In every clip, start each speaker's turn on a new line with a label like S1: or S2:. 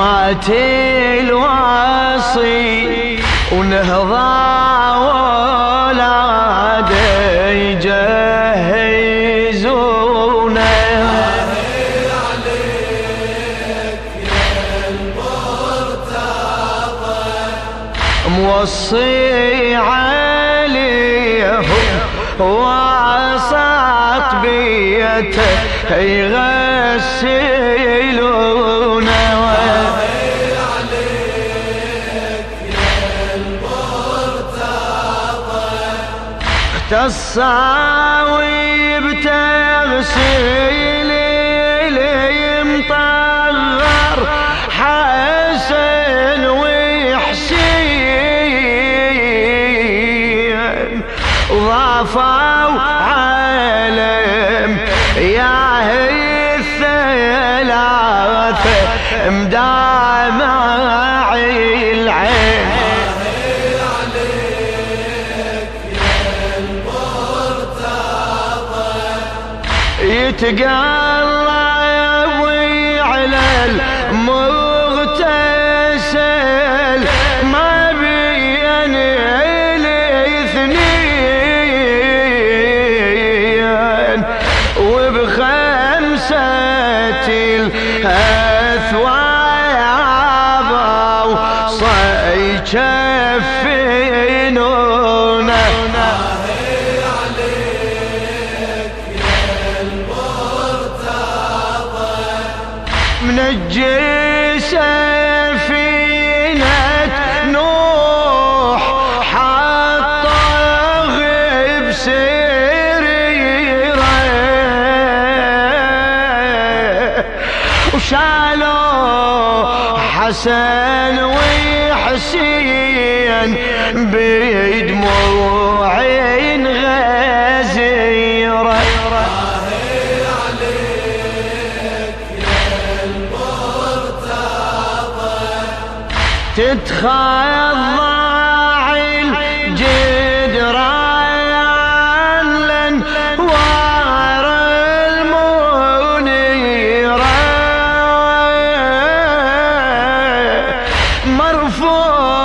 S1: مات الواصي ونهضى ولاده يجهزونه. موصي عليهم وسط بيته يغسلونه. تصاوي بتغسيل المطهر حسن وحسين ضافوا to God. بسريره وشالوا حسن وحسين بدموع تتخضع الجدران لانوار المنيرة مرفوع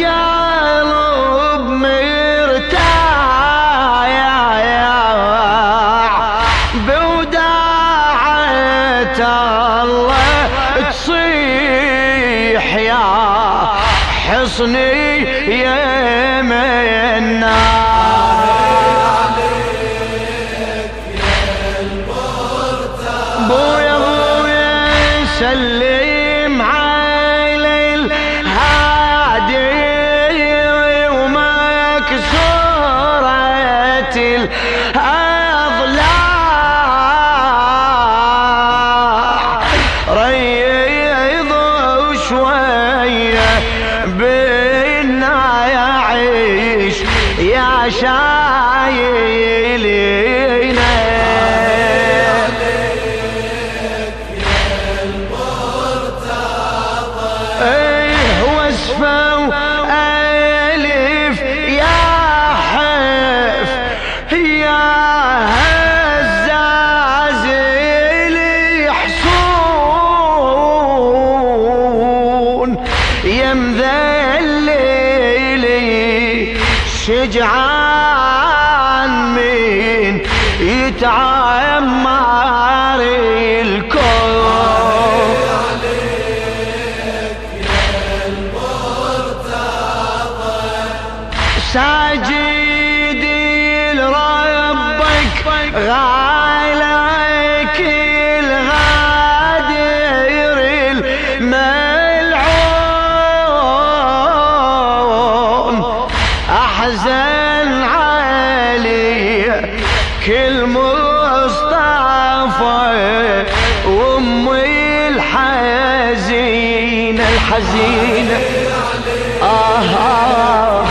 S1: والقلب مرتاح بوداعة الله تصيح يا حصني يا يا شايلينا إيه وصفه ألف يا حف يا هزاز شجعان من يتعمر الكون. ساجد لربك غالك الحزينة الحزينة آه, آه.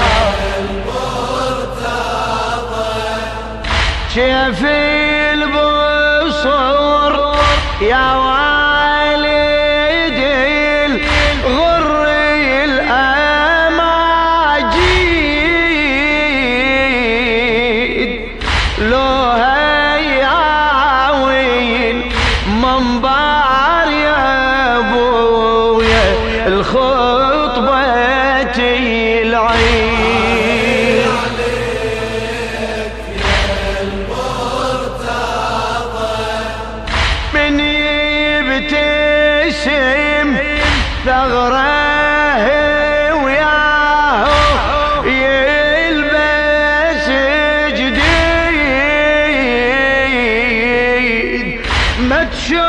S1: كيف البصور يا واد. يبتسم ثغره وياه يلبس جديد. ما تشوف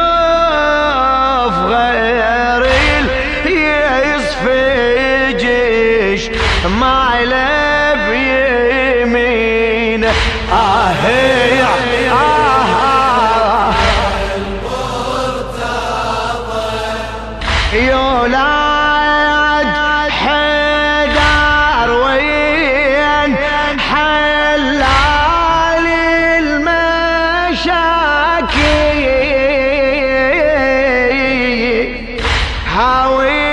S1: غير يصفجش ما بيمين آه آه آه. How it